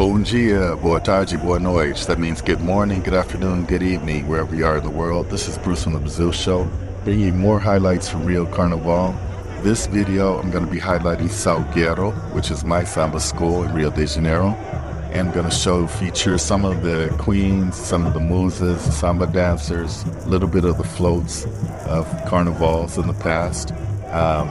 Bom dia, boa tarde, boa noite. That means good morning, good afternoon, good evening, wherever you are in the world. This is Bruce from the Brazil Show, bringing more highlights from Rio Carnival. This video, I'm going to be highlighting Salgueiro, which is my samba school in Rio de Janeiro. And I'm going to show, feature some of the queens, some of the musas, samba dancers, a little bit of the floats of carnivals in the past. Um,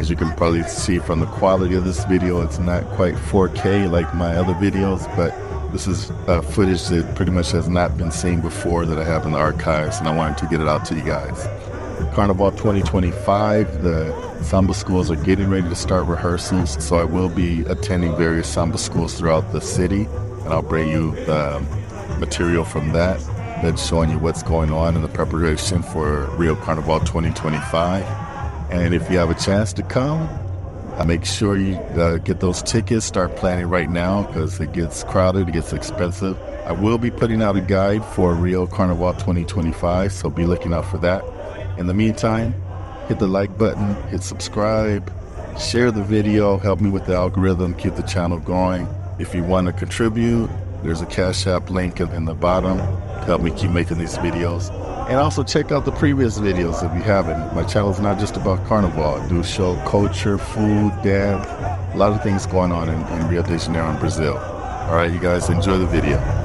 as you can probably see from the quality of this video, it's not quite 4K like my other videos, but this is uh, footage that pretty much has not been seen before that I have in the archives, and I wanted to get it out to you guys. Carnival 2025, the Samba schools are getting ready to start rehearsals, so I will be attending various Samba schools throughout the city, and I'll bring you the material from that that's showing you what's going on in the preparation for Rio Carnival 2025. And if you have a chance to come, make sure you uh, get those tickets. Start planning right now because it gets crowded, it gets expensive. I will be putting out a guide for Rio Carnival 2025, so be looking out for that. In the meantime, hit the like button, hit subscribe, share the video, help me with the algorithm, keep the channel going. If you want to contribute, there's a Cash App link in the bottom to help me keep making these videos. And also check out the previous videos if you haven't. My channel is not just about carnival. I do show culture, food, dance, a lot of things going on in, in Rio de Janeiro in Brazil. All right, you guys, enjoy the video.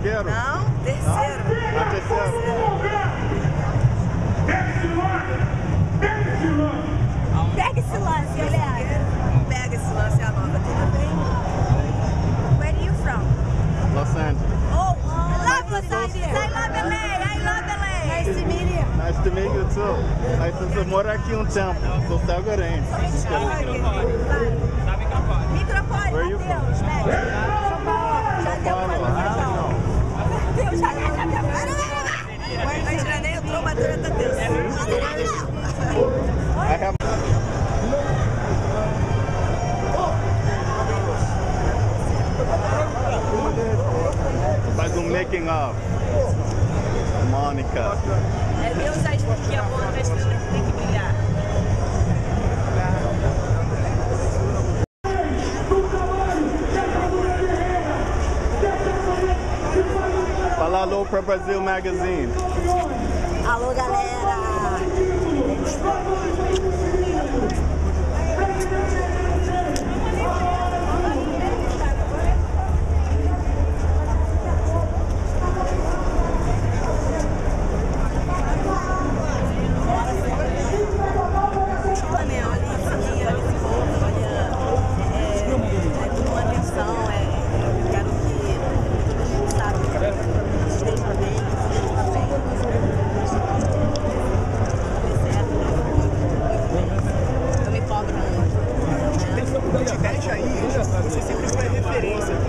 Salgueiro? Não, terceiro. Ah, terceiro. Pega esse lance! Pega esse lance! Pega esse lance, olha. Pega esse lance, é a nova dele. Where are you from? Los Angeles. Oh, oh I love Los Angeles. I love LA. I love LA. Nice to meet you. Nice to meet you too. Mas você mora aqui um tempo. Sou salgueirense. Microfone. É. Microfone, Matheus. São Paulo. Já deu uma Faz um making up. Mônica. É Deus faz que a bola da tem que brigar. Fala alô para Brasil Magazine. Alô, galera! Aí, você sempre foi referência.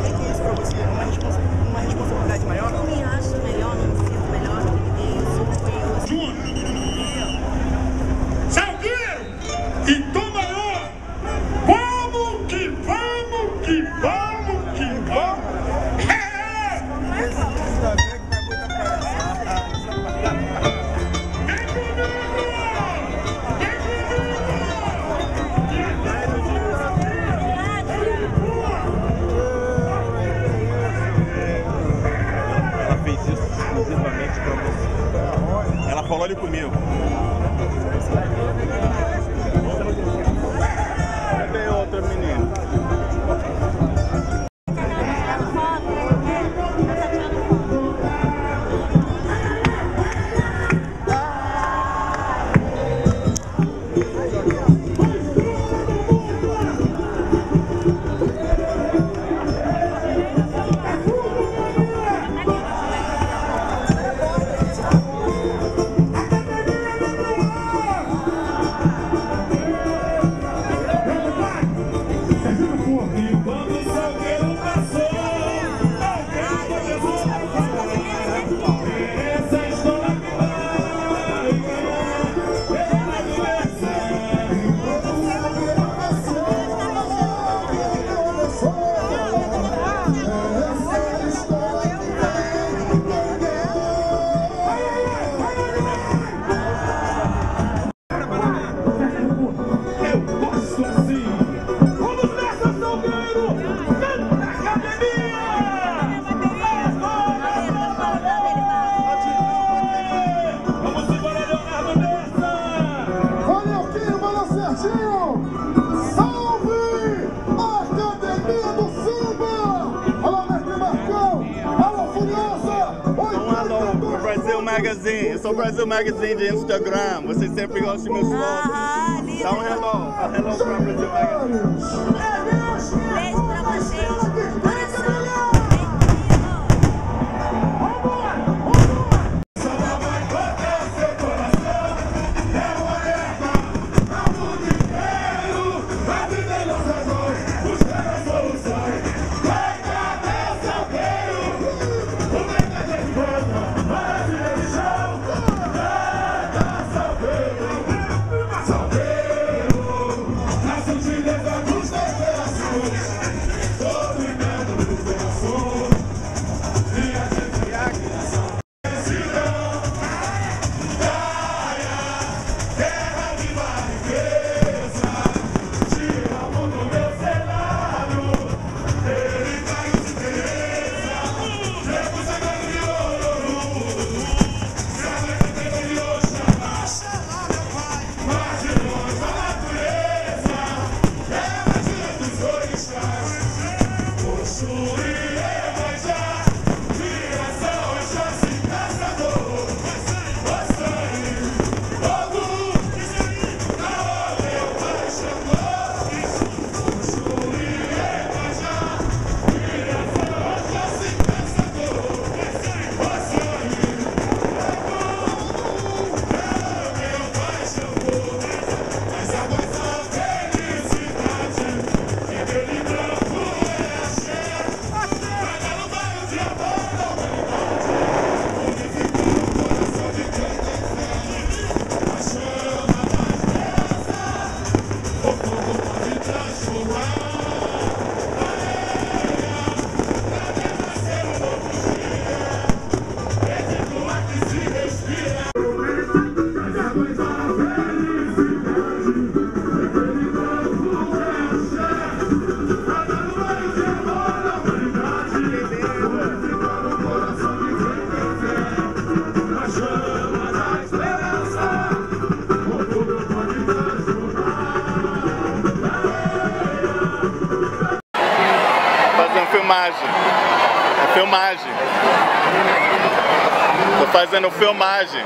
sozinho. sou Brasil Magazine de Instagram. Vocês sempre gostam de meus ah, fotos. Ah, Dá um hello. Um hello pra Brasil Magazine. Ah, fazendo filmagem.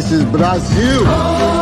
desses Brasil.